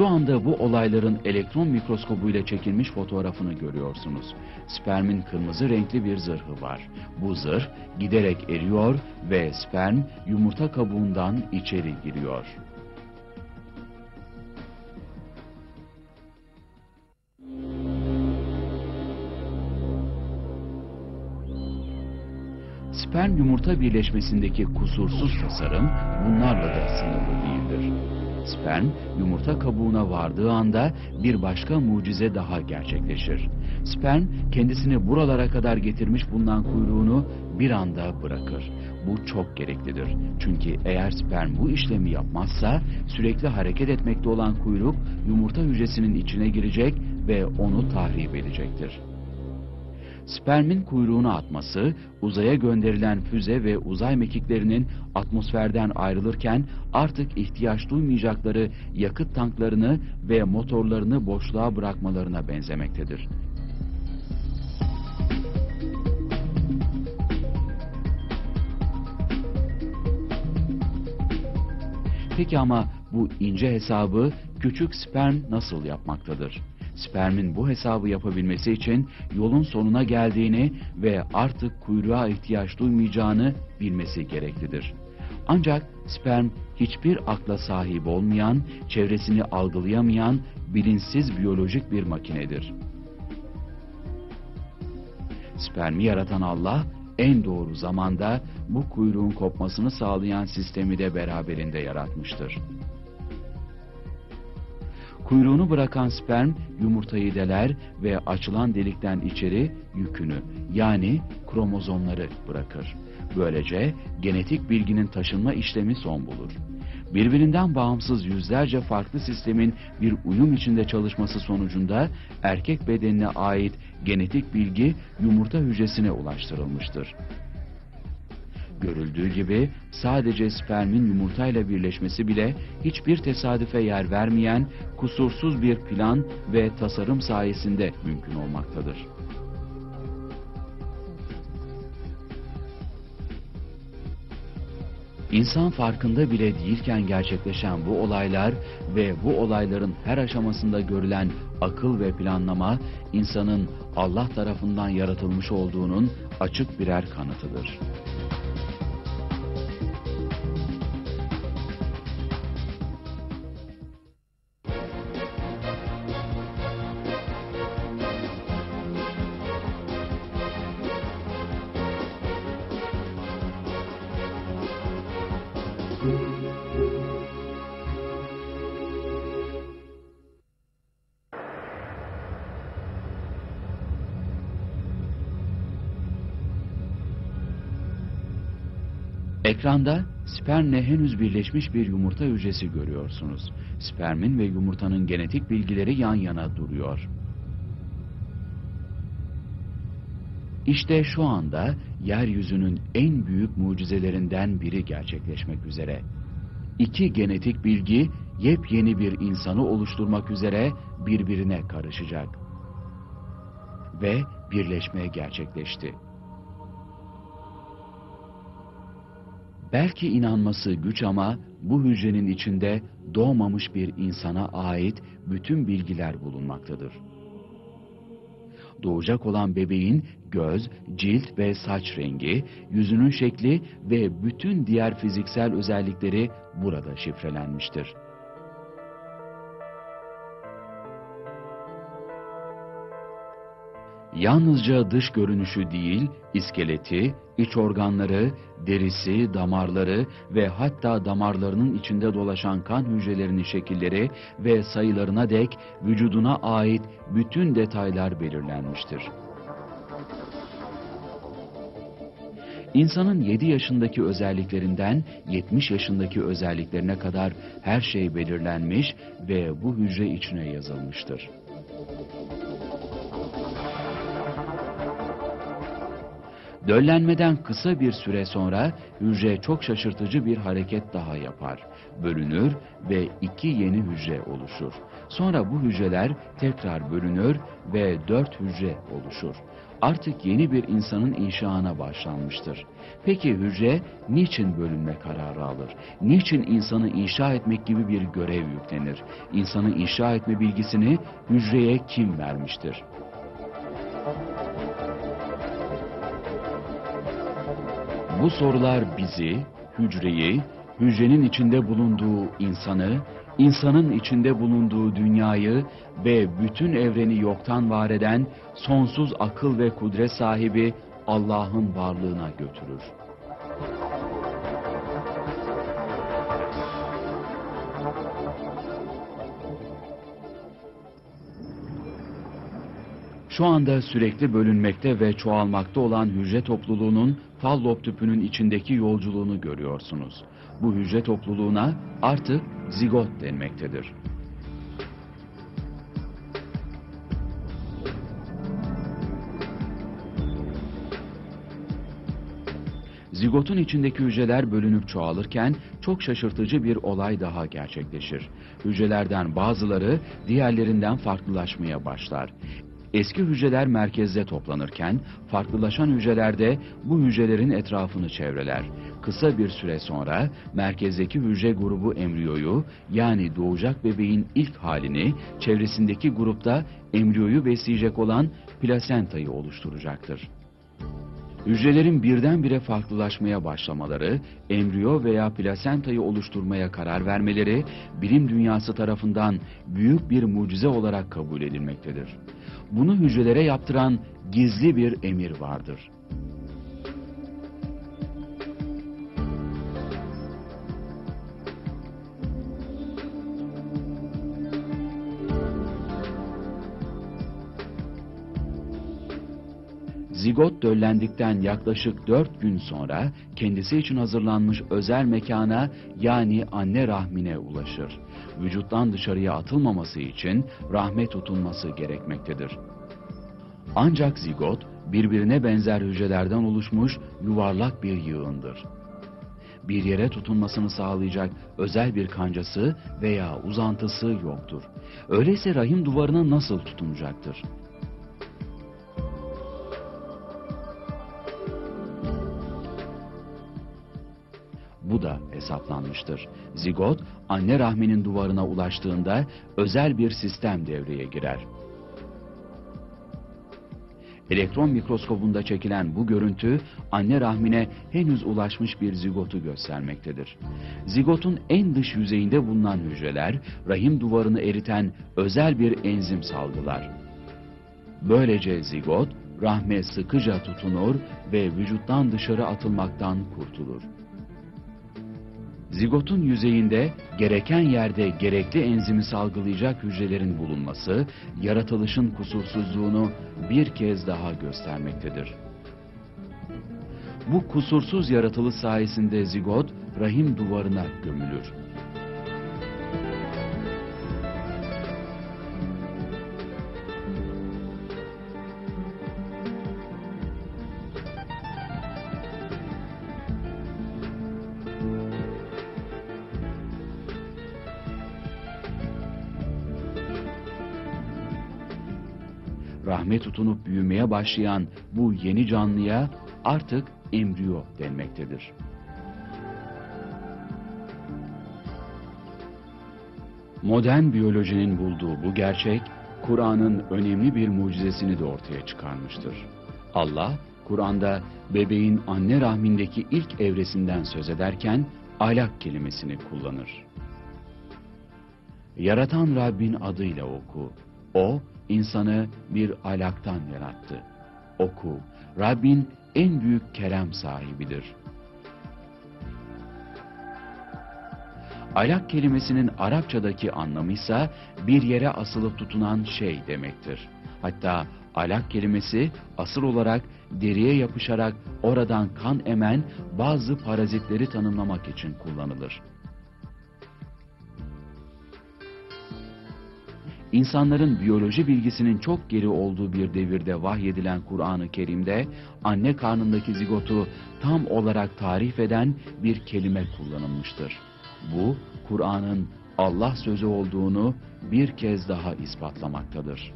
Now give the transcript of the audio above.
Şu anda bu olayların elektron mikroskobuyla çekilmiş fotoğrafını görüyorsunuz. Spermin kırmızı renkli bir zırhı var. Bu zırh giderek eriyor ve sperm yumurta kabuğundan içeri giriyor. Sperm yumurta birleşmesindeki kusursuz tasarım bunlarla da sınırlı değildir. Sperm yumurta kabuğuna vardığı anda bir başka mucize daha gerçekleşir. Sperm kendisini buralara kadar getirmiş bulunan kuyruğunu bir anda bırakır. Bu çok gereklidir. Çünkü eğer sperm bu işlemi yapmazsa sürekli hareket etmekte olan kuyruk yumurta hücresinin içine girecek ve onu tahrip edecektir. Spermin kuyruğunu atması, uzaya gönderilen füze ve uzay mekiklerinin atmosferden ayrılırken artık ihtiyaç duymayacakları yakıt tanklarını ve motorlarını boşluğa bırakmalarına benzemektedir. Peki ama bu ince hesabı küçük sperm nasıl yapmaktadır? Spermin bu hesabı yapabilmesi için yolun sonuna geldiğini ve artık kuyruğa ihtiyaç duymayacağını bilmesi gereklidir. Ancak sperm hiçbir akla sahip olmayan, çevresini algılayamayan, bilinçsiz biyolojik bir makinedir. Spermi yaratan Allah en doğru zamanda bu kuyruğun kopmasını sağlayan sistemi de beraberinde yaratmıştır. Kuyruğunu bırakan sperm yumurtayı deler ve açılan delikten içeri yükünü yani kromozomları bırakır. Böylece genetik bilginin taşınma işlemi son bulur. Birbirinden bağımsız yüzlerce farklı sistemin bir uyum içinde çalışması sonucunda erkek bedenine ait genetik bilgi yumurta hücresine ulaştırılmıştır. Görüldüğü gibi sadece spermin yumurtayla birleşmesi bile hiçbir tesadüfe yer vermeyen kusursuz bir plan ve tasarım sayesinde mümkün olmaktadır. İnsan farkında bile değilken gerçekleşen bu olaylar ve bu olayların her aşamasında görülen akıl ve planlama insanın Allah tarafından yaratılmış olduğunun açık birer kanıtıdır. Ekranda spermle henüz birleşmiş bir yumurta hücresi görüyorsunuz. Spermin ve yumurtanın genetik bilgileri yan yana duruyor. İşte şu anda yeryüzünün en büyük mucizelerinden biri gerçekleşmek üzere. İki genetik bilgi yepyeni bir insanı oluşturmak üzere birbirine karışacak. Ve birleşme gerçekleşti. Belki inanması güç ama bu hücrenin içinde doğmamış bir insana ait bütün bilgiler bulunmaktadır. Doğacak olan bebeğin göz, cilt ve saç rengi, yüzünün şekli ve bütün diğer fiziksel özellikleri burada şifrelenmiştir. Yalnızca dış görünüşü değil, iskeleti, iç organları, derisi, damarları ve hatta damarlarının içinde dolaşan kan hücrelerinin şekilleri ve sayılarına dek vücuduna ait bütün detaylar belirlenmiştir. İnsanın 7 yaşındaki özelliklerinden 70 yaşındaki özelliklerine kadar her şey belirlenmiş ve bu hücre içine yazılmıştır. Döllenmeden kısa bir süre sonra hücre çok şaşırtıcı bir hareket daha yapar. Bölünür ve iki yeni hücre oluşur. Sonra bu hücreler tekrar bölünür ve dört hücre oluşur. artık yeni bir insanın inşaına başlanmıştır. Peki hücre niçin bölünme kararı alır? Niçin insanı inşa etmek gibi bir görev yüklenir? İnsanı inşa etme bilgisini hücreye kim vermiştir? Bu sorular bizi, hücreyi, hücrenin içinde bulunduğu insanı, insanın içinde bulunduğu dünyayı ve bütün evreni yoktan var eden sonsuz akıl ve kudret sahibi Allah'ın varlığına götürür. Şu anda sürekli bölünmekte ve çoğalmakta olan hücre topluluğunun Fallop tüpünün içindeki yolculuğunu görüyorsunuz. Bu hücre topluluğuna artık zigot denmektedir. Zigotun içindeki hücreler bölünüp çoğalırken çok şaşırtıcı bir olay daha gerçekleşir. Hücrelerden bazıları diğerlerinden farklılaşmaya başlar. Eski hücreler merkezde toplanırken farklılaşan hücreler de bu hücrelerin etrafını çevreler. Kısa bir süre sonra merkezdeki hücre grubu embriyoyu yani doğacak bebeğin ilk halini çevresindeki grupta embriyoyu besleyecek olan plasentayı oluşturacaktır. Hücrelerin birdenbire farklılaşmaya başlamaları, embriyo veya plasentayı oluşturmaya karar vermeleri bilim dünyası tarafından büyük bir mucize olarak kabul edilmektedir. Bunu hücrelere yaptıran gizli bir emir vardır. Zigot döllendikten yaklaşık 4 gün sonra kendisi için hazırlanmış özel mekana yani anne rahmine ulaşır. Vücuttan dışarıya atılmaması için rahme tutunması gerekmektedir. Ancak zigot birbirine benzer hücrelerden oluşmuş yuvarlak bir yığındır. Bir yere tutunmasını sağlayacak özel bir kancası veya uzantısı yoktur. Öyleyse rahim duvarına nasıl tutunacaktır? Bu da hesaplanmıştır. Zigot, anne rahminin duvarına ulaştığında özel bir sistem devreye girer. Elektron mikroskobunda çekilen bu görüntü anne rahmine henüz ulaşmış bir zigotu göstermektedir. Zigotun en dış yüzeyinde bulunan hücreler rahim duvarını eriten özel bir enzim salgılar. Böylece zigot rahme sıkıca tutunur ve vücuttan dışarı atılmaktan kurtulur. Zigotun yüzeyinde gereken yerde gerekli enzimi salgılayacak hücrelerin bulunması, yaratılışın kusursuzluğunu bir kez daha göstermektedir. Bu kusursuz yaratılış sayesinde zigot, rahim duvarına gömülür. Rahme tutunup büyümeye başlayan bu yeni canlıya artık embriyo denmektedir. Modern biyolojinin bulduğu bu gerçek, Kur'an'ın önemli bir mucizesini de ortaya çıkarmıştır. Allah, Kur'an'da bebeğin anne rahmindeki ilk evresinden söz ederken alak kelimesini kullanır. Yaratan Rabbin adıyla oku. O, insanı bir alaktan yarattı. Oku, Rabbin en büyük kerem sahibidir. Alak kelimesinin Arapçadaki anlamı ise bir yere asılıp tutunan şey demektir. Hatta alak kelimesi asıl olarak deriye yapışarak oradan kan emen bazı parazitleri tanımlamak için kullanılır. İnsanların biyoloji bilgisinin çok geri olduğu bir devirde vahyedilen Kur'an-ı Kerim'de anne karnındaki zigotu tam olarak tarif eden bir kelime kullanılmıştır. Bu Kur'an'ın Allah sözü olduğunu bir kez daha ispatlamaktadır.